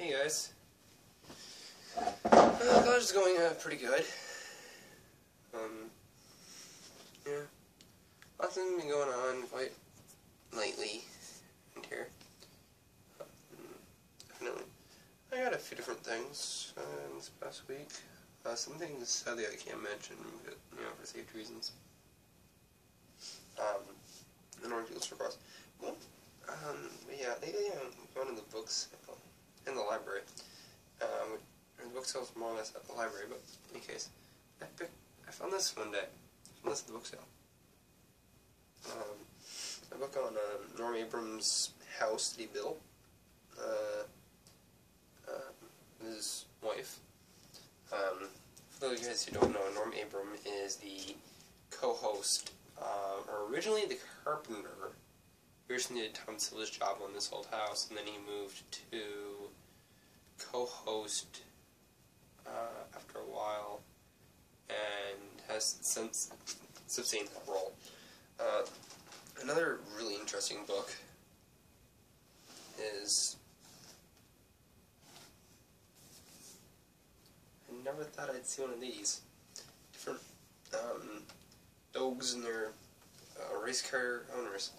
Hey guys. Uh, college is going uh, pretty good. Um, yeah. Nothing been going on quite lately in here. Um, definitely. I got a few different things uh, this past week. Uh, some things sadly I can't mention, but, you know, for safety reasons. Um, in order to. Well, um, but yeah, lately I'm going to the books in the library. Um, the book sales more or less at the library, but in any case, I I found this one day. I found this at the book sale. Um, a book on uh, Norm Abrams' house that he built. Uh, uh, his wife. Um, for those of you guys who don't know, Norm Abram is the co-host, uh, or originally the carpenter. He originally did Tom Silva's job on this old house, and then he moved to co-host uh, after a while, and has since sustained that role. Uh, another really interesting book is I never thought I'd see one of these different um, dogs and their uh, race car owners.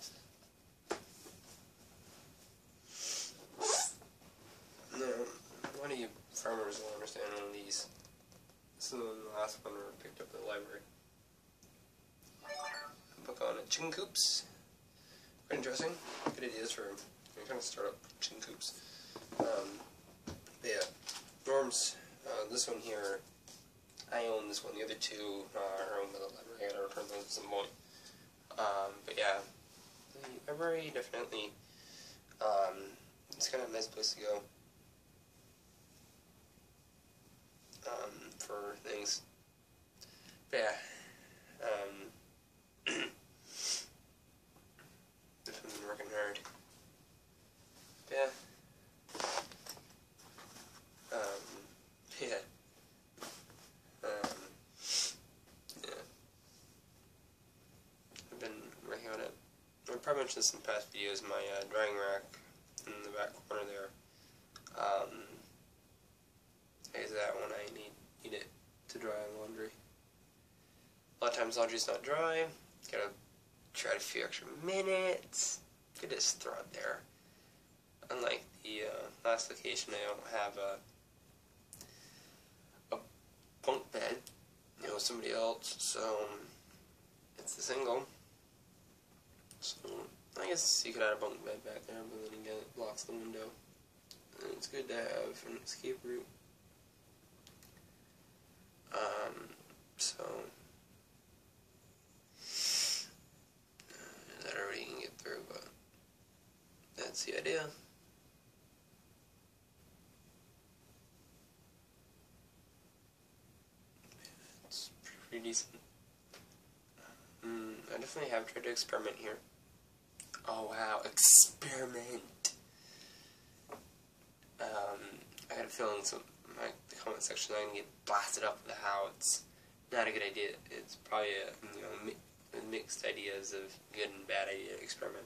No, one of you farmers will understand one of these. This is the last one we picked up at the library. A book on chicken coops. Quite interesting. Good ideas for any kind of startup chicken coops. Um, yeah, Norm's, uh, this one here, I own this one. The other two uh, are owned by the library. I gotta return those at some point. Um, but yeah, the library definitely, um, it's kind of a nice place to go. um, for things. But yeah, um, I've been working hard. But yeah, um, yeah, um, yeah. I've been working on it. I probably mentioned this in past videos. My uh, drying rack in the back corner there. Um, is that when I need need it to dry laundry. A lot of times laundry's not dry. Gotta try a few extra minutes. Could just throw it there. Unlike the uh, last location, I don't have a a bunk bed. You know, somebody else. So it's a single. So I guess you could add a bunk bed back there, but then again, it blocks the window. And it's good to have an escape route. Um, so, uh, that already can get through, but that's the idea. It's pretty decent. Mm, I definitely have tried to experiment here. Oh wow, experiment! Um, I had a feeling some my comment section I'm gonna get blasted up with how it's not a good idea. It's probably a you know mi mixed ideas of good and bad idea experiment.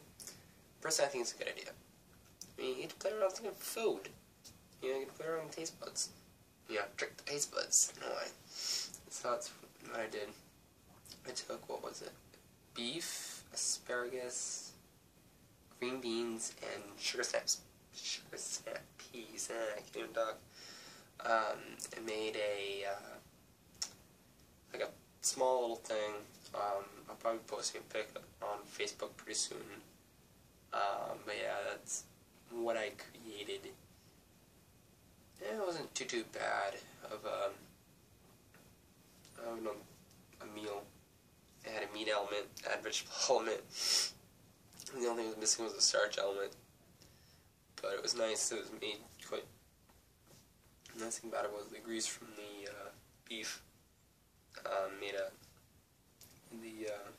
Personally, I think it's a good idea. I mean, you get to play around with food. You know, you get to play around with taste buds. You know, trick the taste buds No way. So that's what I did. I took what was it? Beef, asparagus, green beans, and sugar snaps. Sugar snap peas. Eh, I can't even talk um, made a uh, like a small little thing. Um, I'll probably posting a pic on Facebook pretty soon. Um, but yeah, that's what I created. Yeah, it wasn't too too bad of a of a, a meal. It had a meat element, had a vegetable element. The only thing was missing was a starch element. But it was nice. It was made quite nice thing about it was the grease from the uh, beef um, made a the. Uh,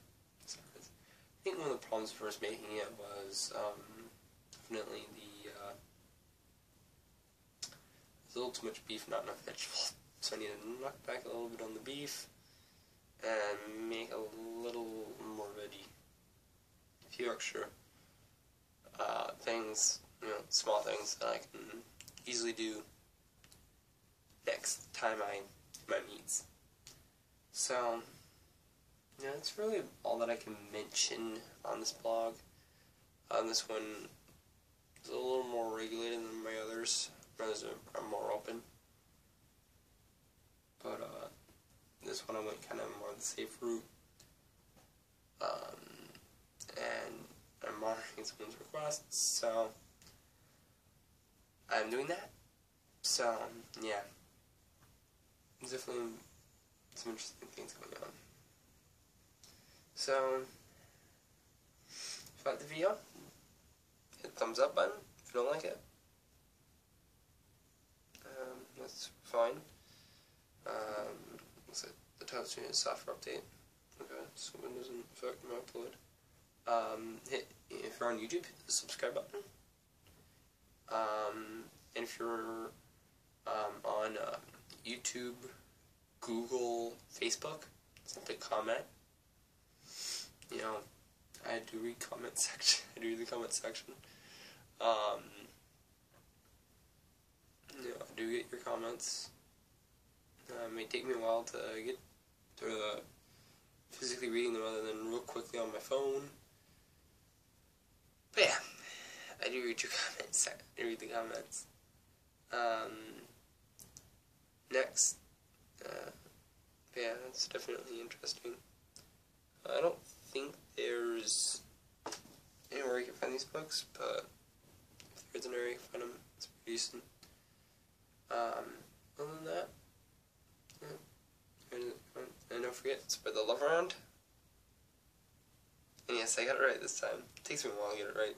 I think one of the problems first making it was um, definitely the. Uh, there's a little too much beef, not enough vegetables. So I need to knock back a little bit on the beef and make a little more veggie. A few extra uh, things, you know, small things that I can easily do next time I my meets. So yeah, that's really all that I can mention on this blog. Um, this one is a little more regulated than my others. My others are, more open. But uh, this one I went kind of more the safe route. Um, and I'm monitoring someone's requests, so I'm doing that. So, yeah. Definitely some interesting things going on. So, if you like the video, hit the thumbs up button. If you don't like it, um, that's fine. Um, it? The title screen is software update. Okay, so it doesn't affect my upload. Um, hit, if you're on YouTube, hit the subscribe button. Um, and if you're um, on uh, YouTube, Google, Facebook, simply comment. You know, I do read comment section. I do read the comment section. Um, you know, I do get your comments. Uh, it may take me a while to get to the physically reading them other than real quickly on my phone. But yeah, I do read your comments. I do read the comments. Um, next, uh, yeah, that's definitely interesting. I don't think there's anywhere you can find these books, but if there's an area you can find them, it's pretty decent. Um, other than that, yeah. And, don't forget, spread the love around. And yes, I got it right this time. It takes me a while to get it right.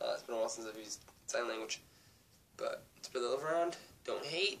Uh, it's been a while since I've used sign language. But spread the love around. Don't hate.